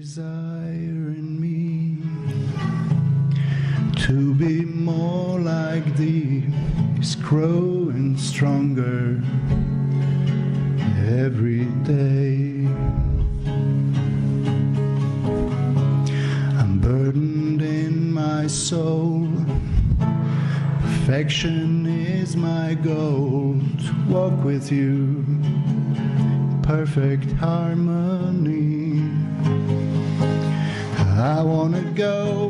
desire in me to be more like thee is growing stronger every day. I'm burdened in my soul. Perfection is my goal to walk with you. Perfect harmony. I wanna go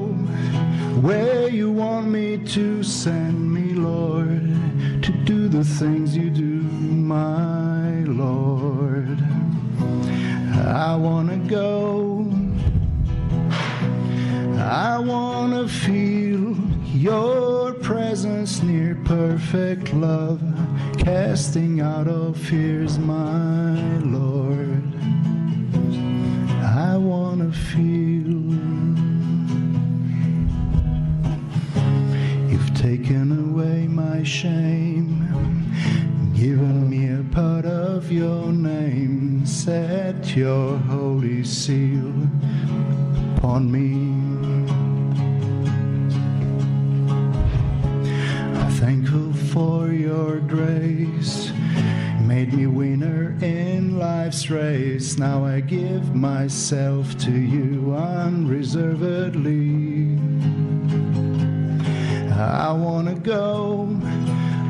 where you want me to send me, Lord, to do the things you do, my Lord. I wanna go. I wanna feel your presence near perfect love, casting out all fears, my Lord. I wanna feel taken away my shame, given me a part of your name, set your holy seal upon me. I'm thankful for your grace. Made me winner in life's race. Now I give myself to you unreservedly. I wanna go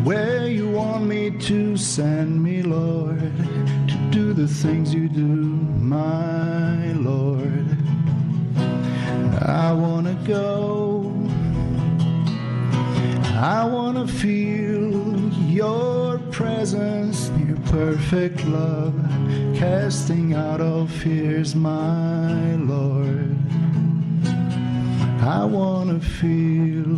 where you want me to send me, Lord, to do the things you do, my Lord. I wanna go. I wanna feel your presence your perfect love, casting out all fears, my Lord. I wanna feel.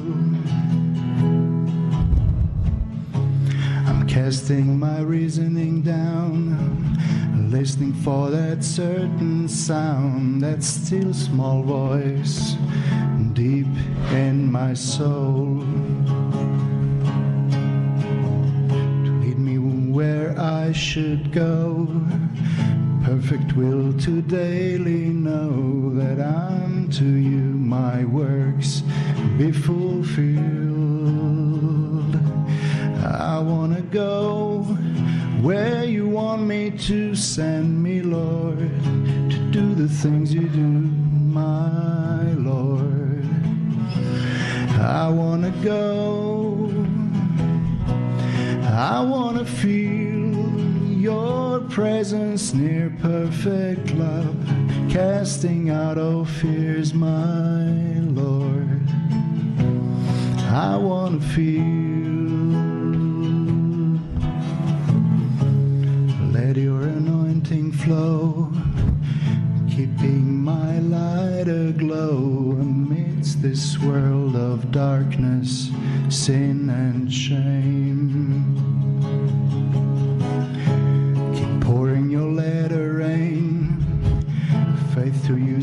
I'm casting my reasoning down, listening for that certain sound, that still small voice deep in my soul. To lead me where I should go. Perfect will to daily know that I'm to you, my works be fulfilled. I wanna go where you want me to send me, Lord, to do the things you do, my Lord. I wanna go. I wanna feel your presence near perfect love, casting out all fears, my Lord. I wanna feel. Let your anointing flow, keeping my light aglow amidst this world of darkness, sin, and shame.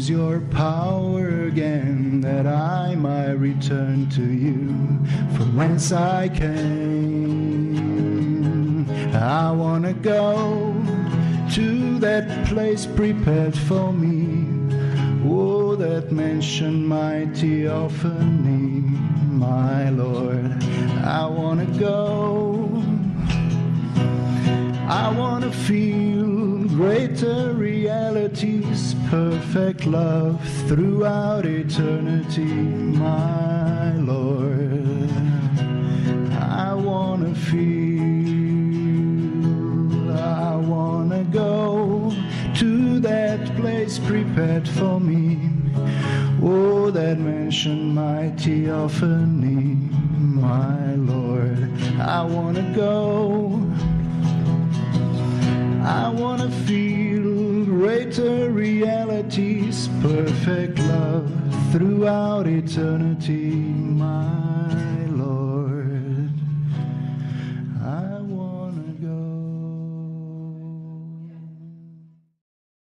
Your power again, that I might return to you from whence I came. I wanna go to that place prepared for me. Oh, that mansion mighty me, my Lord. I wanna go. I wanna feel greater perfect love throughout eternity, my Lord. I wanna feel, I wanna go to that place prepared for me. Oh, that mansion mighty me, my Lord. I wanna go. I wanna feel greater realities, perfect love throughout eternity, my